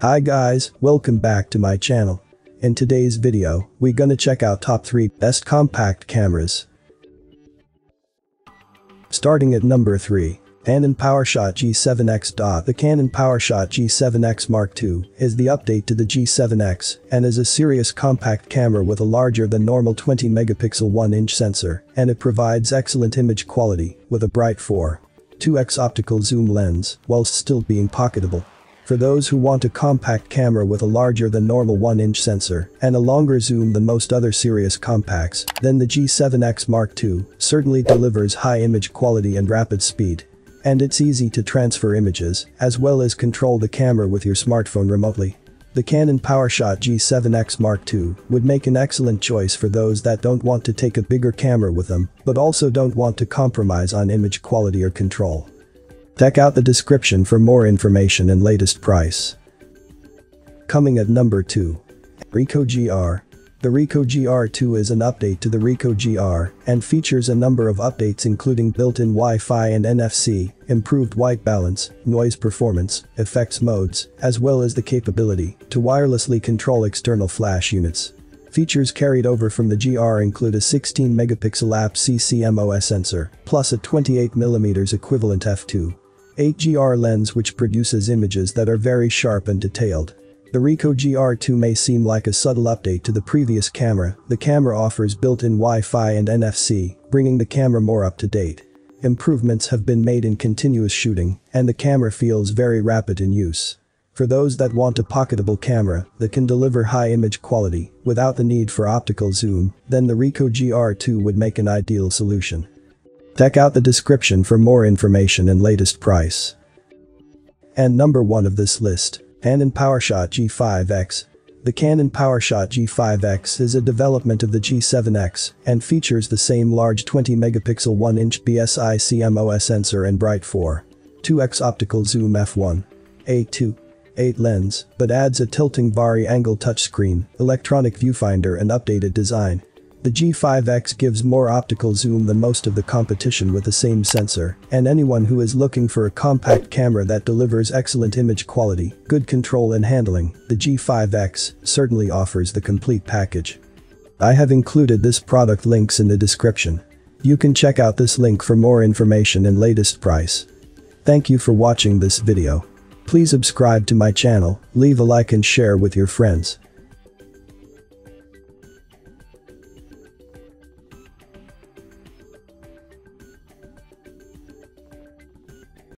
Hi guys, welcome back to my channel. In today's video, we gonna check out top 3 best compact cameras. Starting at number 3. Canon PowerShot G7X. The Canon PowerShot G7X Mark II is the update to the G7X and is a serious compact camera with a larger than normal 20 megapixel 1-inch sensor and it provides excellent image quality with a bright 4. 2x optical zoom lens whilst still being pocketable. For those who want a compact camera with a larger than normal 1-inch sensor and a longer zoom than most other serious compacts, then the G7X Mark II certainly delivers high image quality and rapid speed. And it's easy to transfer images, as well as control the camera with your smartphone remotely. The Canon PowerShot G7X Mark II would make an excellent choice for those that don't want to take a bigger camera with them, but also don't want to compromise on image quality or control. Check out the description for more information and latest price. Coming at number 2. Ricoh GR. The Ricoh GR2 is an update to the Ricoh GR and features a number of updates including built-in Wi-Fi and NFC, improved white balance, noise performance, effects modes, as well as the capability to wirelessly control external flash units. Features carried over from the GR include a 16-megapixel APS-C CMOS sensor, plus a 28mm equivalent f2 8GR lens which produces images that are very sharp and detailed. The Ricoh GR2 may seem like a subtle update to the previous camera, the camera offers built-in Wi-Fi and NFC, bringing the camera more up to date. Improvements have been made in continuous shooting, and the camera feels very rapid in use. For those that want a pocketable camera that can deliver high image quality without the need for optical zoom, then the Ricoh GR2 would make an ideal solution. Check out the description for more information and latest price. And number 1 of this list, Canon PowerShot G5X. The Canon PowerShot G5X is a development of the G7X and features the same large 20 megapixel 1-inch BSI CMOS sensor and bright 4. 2x optical zoom f1. A2. 8 lens, but adds a tilting vari-angle touchscreen, electronic viewfinder and updated design. The G5X gives more optical zoom than most of the competition with the same sensor, and anyone who is looking for a compact camera that delivers excellent image quality, good control and handling, the G5X certainly offers the complete package. I have included this product links in the description. You can check out this link for more information and latest price. Thank you for watching this video. Please subscribe to my channel, leave a like and share with your friends.